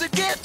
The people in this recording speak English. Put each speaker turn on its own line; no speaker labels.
again.